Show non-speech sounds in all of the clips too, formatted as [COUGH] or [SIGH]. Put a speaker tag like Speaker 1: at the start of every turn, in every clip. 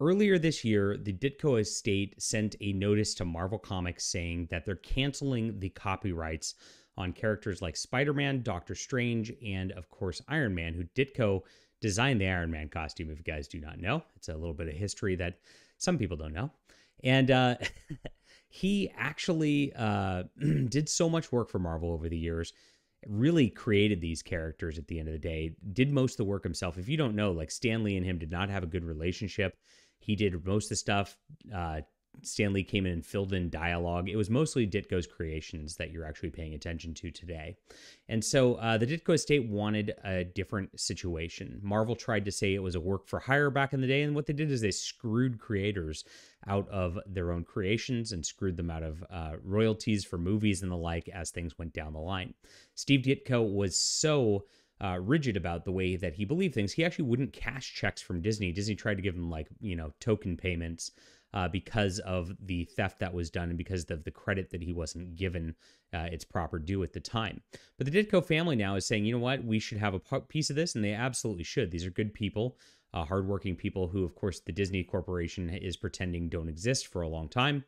Speaker 1: Earlier this year, the Ditko estate sent a notice to Marvel Comics saying that they're canceling the copyrights on characters like Spider Man, Doctor Strange, and of course Iron Man, who Ditko designed the Iron Man costume, if you guys do not know. It's a little bit of history that some people don't know. And uh, [LAUGHS] he actually uh, [CLEARS THROAT] did so much work for Marvel over the years really created these characters at the end of the day, did most of the work himself. If you don't know, like Stan Lee and him did not have a good relationship. He did most of the stuff. Uh, Stan Lee came in and filled in dialogue. It was mostly Ditko's creations that you're actually paying attention to today. And so uh, the Ditko estate wanted a different situation. Marvel tried to say it was a work for hire back in the day, and what they did is they screwed creators out of their own creations and screwed them out of uh, royalties for movies and the like as things went down the line. Steve Ditko was so uh, rigid about the way that he believed things. He actually wouldn't cash checks from Disney. Disney tried to give him like you know token payments uh, because of the theft that was done and because of the credit that he wasn't given uh, its proper due at the time. But the Ditko family now is saying, you know what, we should have a piece of this, and they absolutely should. These are good people, uh, hardworking people who, of course, the Disney Corporation is pretending don't exist for a long time.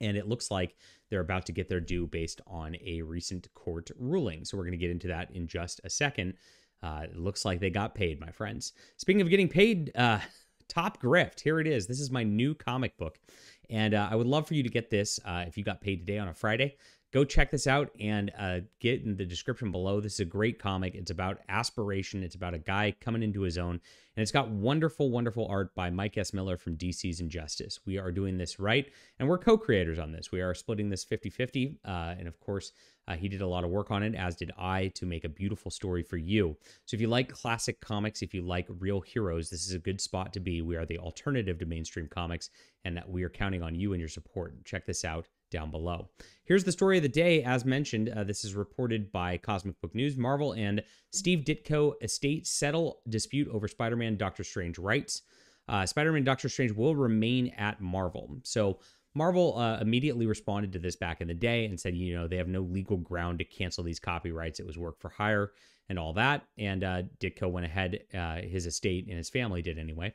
Speaker 1: And it looks like they're about to get their due based on a recent court ruling. So we're going to get into that in just a second. Uh, it looks like they got paid, my friends. Speaking of getting paid, uh, [LAUGHS] Top Grift. Here it is. This is my new comic book. And uh, I would love for you to get this uh, if you got paid today on a Friday. Go check this out and uh, get in the description below. This is a great comic. It's about aspiration. It's about a guy coming into his own. And it's got wonderful, wonderful art by Mike S. Miller from DC's Injustice. We are doing this right. And we're co creators on this. We are splitting this 50 50. Uh, and of course, uh, he did a lot of work on it, as did I, to make a beautiful story for you. So if you like classic comics, if you like real heroes, this is a good spot to be. We are the alternative to mainstream comics, and that we are counting on you and your support. Check this out down below. Here's the story of the day. As mentioned, uh, this is reported by Cosmic Book News. Marvel and Steve Ditko estate settle dispute over Spider Man Doctor Strange rights. Uh, Spider Man Doctor Strange will remain at Marvel. So Marvel uh, immediately responded to this back in the day and said, you know, they have no legal ground to cancel these copyrights. It was work for hire and all that. And uh, Ditko went ahead, uh, his estate and his family did anyway,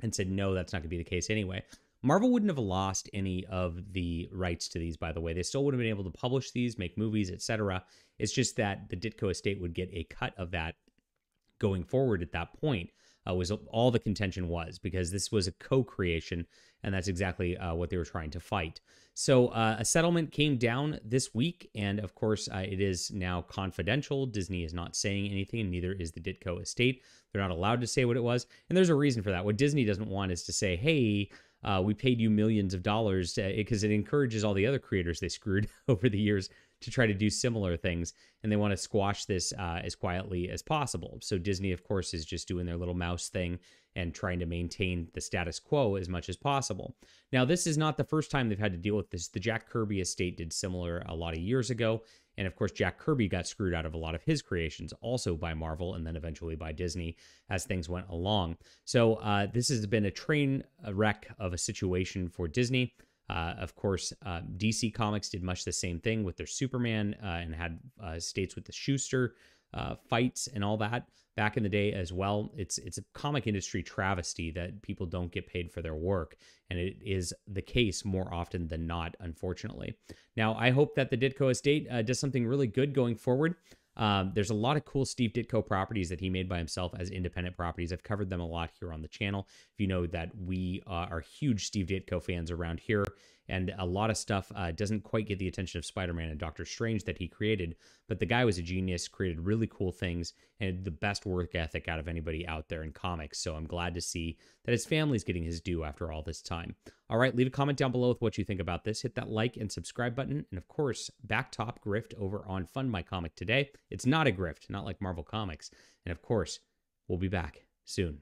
Speaker 1: and said, no, that's not going to be the case anyway. Marvel wouldn't have lost any of the rights to these, by the way. They still would have been able to publish these, make movies, etc. It's just that the Ditko estate would get a cut of that going forward at that point uh, was all the contention was because this was a co-creation and that's exactly uh, what they were trying to fight so uh, a settlement came down this week and of course uh, it is now confidential disney is not saying anything and neither is the ditko estate they're not allowed to say what it was and there's a reason for that what disney doesn't want is to say hey uh, we paid you millions of dollars because uh, it encourages all the other creators they screwed [LAUGHS] over the years to try to do similar things, and they want to squash this uh, as quietly as possible. So Disney, of course, is just doing their little mouse thing and trying to maintain the status quo as much as possible. Now, this is not the first time they've had to deal with this. The Jack Kirby estate did similar a lot of years ago. And of course, Jack Kirby got screwed out of a lot of his creations, also by Marvel and then eventually by Disney as things went along. So, uh, this has been a train wreck of a situation for Disney. Uh, of course, uh, DC Comics did much the same thing with their Superman uh, and had uh, states with the Shuster uh, fights and all that back in the day as well. It's it's a comic industry travesty that people don't get paid for their work, and it is the case more often than not, unfortunately. Now, I hope that the Ditko estate uh, does something really good going forward. Um, there's a lot of cool Steve Ditko properties that he made by himself as independent properties. I've covered them a lot here on the channel. If you know that we uh, are huge Steve Ditko fans around here, and a lot of stuff uh, doesn't quite get the attention of Spider-Man and Doctor Strange that he created. But the guy was a genius, created really cool things, and the best work ethic out of anybody out there in comics. So I'm glad to see that his family's getting his due after all this time. All right, leave a comment down below with what you think about this. Hit that like and subscribe button, and of course, back top grift over on Fund My Comic today. It's not a grift, not like Marvel Comics, and of course, we'll be back soon.